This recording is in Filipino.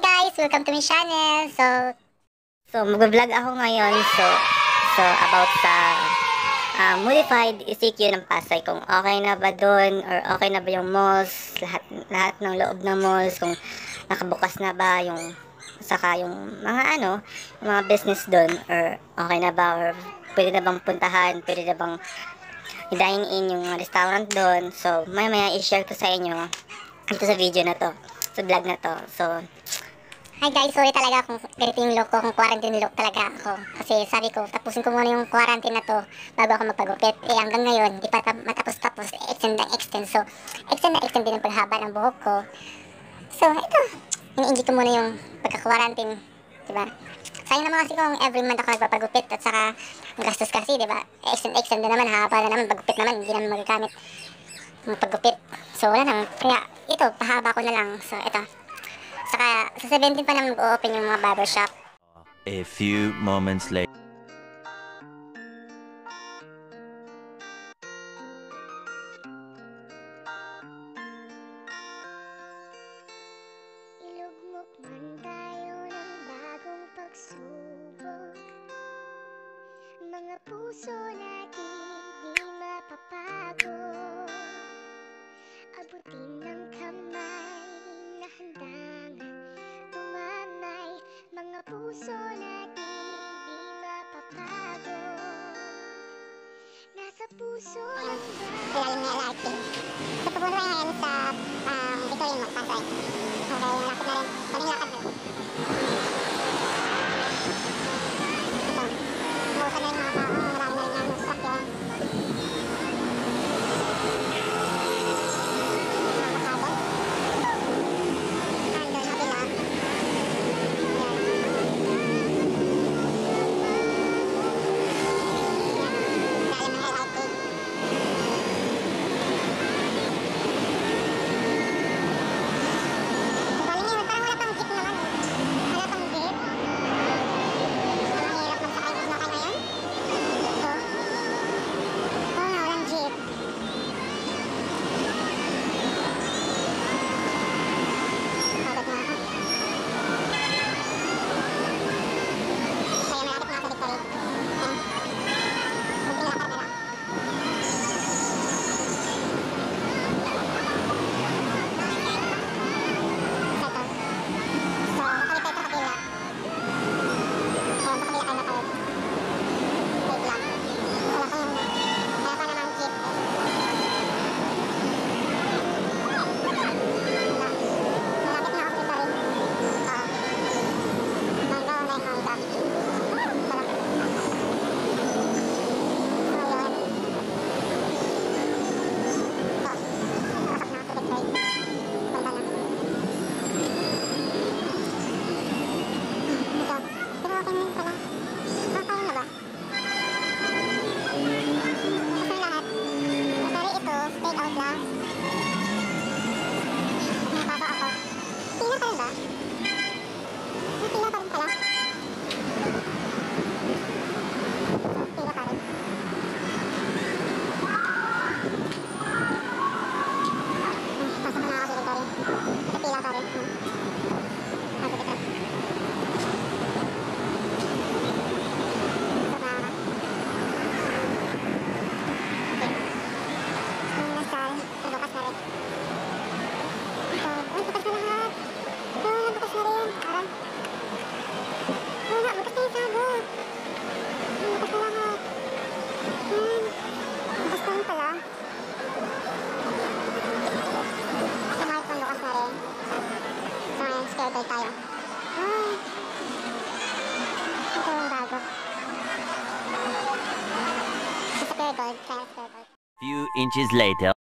guys! Welcome to my channel. So, so mag-vlog ako ngayon. So, so about sa uh, modified ECQ ng Pasay. Kung okay na ba doon or okay na ba yung malls, lahat, lahat ng loob ng malls, kung nakabukas na ba yung saka yung mga ano, yung mga business doon or okay na ba or pwede na bang puntahan, pwede na bang i-dine in yung restaurant doon. So, maya maya i-share ko sa inyo dito sa video na to, sa vlog na to. So, Hi guys, sorry talaga kung ganito yung look ko, kung quarantine look talaga ako. Kasi sabi ko, tapusin ko muna yung quarantine na to bago ako magpagupit. Eh hanggang ngayon, di pa matapos-tapos, extend na extend. So, extend na extend din ang paghaba ng buhok ko. So, ito, ini-enjoy ko muna yung pagka-quarantine, di ba? Sayang naman kasi kung every month ako nagpapagupit at saka gastos kasi, di ba? Extend, extend na naman, haba na naman, pagupit naman, hindi naman magagamit ng pagupit. So, wala nang, kaya ito, pahaba ko na lang. So, ito, Saka sa 17 pa naman mag-open yung mga barbershop. A few moments later. Puso natin di mapapagod Abutin ng kamay na handang tumamay Mga puso natin di mapapagod Nasa puso lang ba? Ilalim nga lighting. So, pupunta tayo ngayon sa um, Victoria Mall, Pasay. Okay, malapit na rin. Kaming lakad na inches later. Ah, saan na